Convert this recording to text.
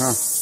Huh.